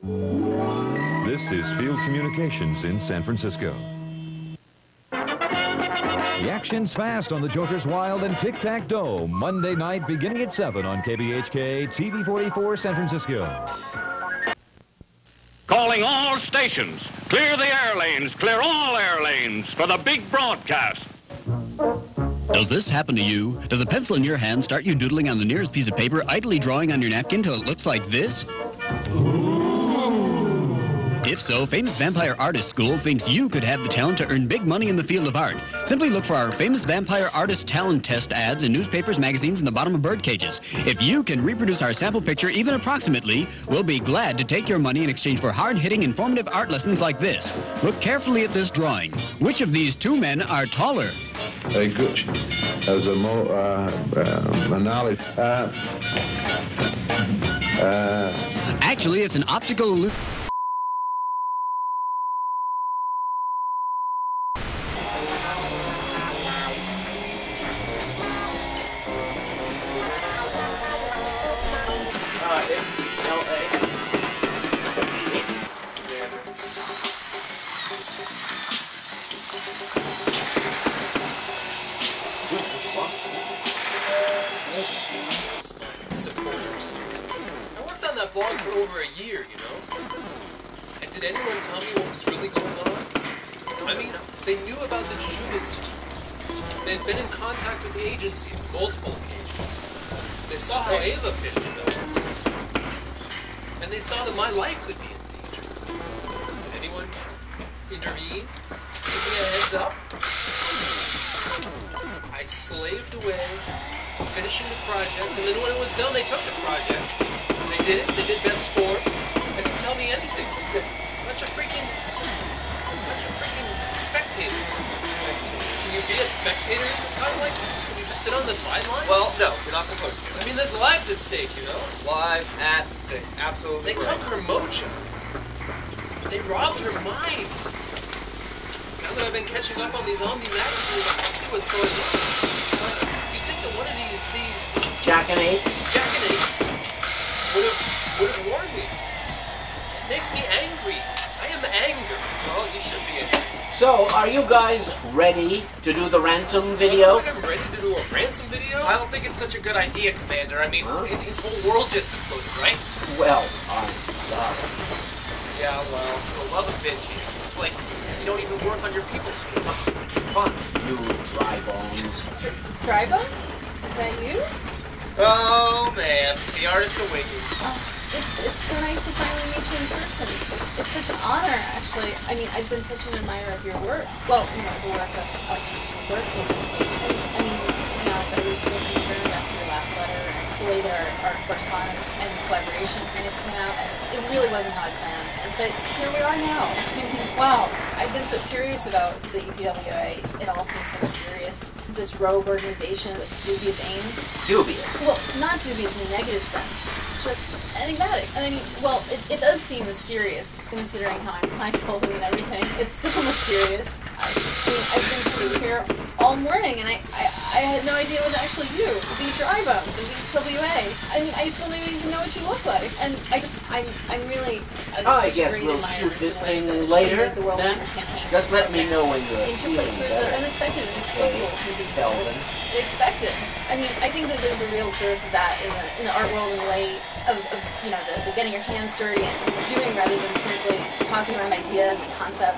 This is Field Communications in San Francisco. The action's fast on the Joker's Wild and Tic Tac Dough, Monday night beginning at 7 on KBHK TV 44 San Francisco. Calling all stations. Clear the air lanes. Clear all air lanes for the big broadcast. Does this happen to you? Does a pencil in your hand start you doodling on the nearest piece of paper, idly drawing on your napkin till it looks like this? If so, Famous Vampire Artist School thinks you could have the talent to earn big money in the field of art. Simply look for our Famous Vampire Artist Talent Test ads in newspapers, magazines, and the bottom of bird cages. If you can reproduce our sample picture even approximately, we'll be glad to take your money in exchange for hard-hitting, informative art lessons like this. Look carefully at this drawing. Which of these two men are taller? Good. As a more uh, uh, knowledge. Uh, uh, Actually, it's an optical illusion. Supporters. I worked on that blog for over a year, you know? And did anyone tell me what was really going on? I mean, they knew about the Jejune Institute. They'd been in contact with the agency on multiple occasions. They saw how Ava fit into things. And they saw that my life could be in danger. Did anyone intervene? Give me a heads up? Slaved away, finishing the project, and then when it was done, they took the project. They did it, they did Ben's Four. They didn't tell me anything. Bunch of freaking. bunch of freaking spectators. Can you be a spectator at a time like this? Can you just sit on the sidelines? Well, no, you're not supposed to. I mean, there's lives at stake, you know? Lives at stake. Absolutely They right. took her mojo. They robbed her mind. Now that I've been catching up on these Omni magazines, I can see what's going on. But you think that one of these these Jackanapes. jackanapes would have would have warned me? It makes me angry. I am anger. Well, you should be in. So, are you guys ready to do the ransom video? I think I'm ready to do a ransom video. I don't think it's such a good idea, Commander. I mean, Huh? his whole world just imploded, right? Well, I'm sorry. Yeah, well, for the love of bitching, it's like you don't even work on your people skills. Fuck you, dry bones. Dry Bones? Is that you? Oh man, the artist awakens. Oh, it's it's so nice to finally meet you in person. It's such an honor, actually. I mean, I've been such an admirer of your work. Well, you know, the work of, of Works. And, I mean, to be honest, I was so concerned after your last letter and the way that our, our correspondence and collaboration kind of came out. And it really wasn't how I planned. And- But here we are now. Wow. I've been so curious about the EPWA. It all seems so mysterious. This rogue organization with dubious aims. Dubious. Well, not dubious in a negative sense, just enigmatic. I mean, well, it, it does seem mysterious considering how I'm blindfolded and everything. It's still mysterious. I, I mean, I've been sitting here all morning and I, I, I had no idea it was actually you, the Dry Bones and the WA. I mean, I still don't even know what you look like. And I just, I'm, I'm really. I'm I guess we'll shoot this thing later, the World then. Just let me know when you're into feeling where the unexpected and inexplicable can be expected. I mean, I think that there's a real dearth of that in the, in the art world in the way of, of you know, the, the getting your hands dirty and doing rather than simply tossing around ideas and concepts.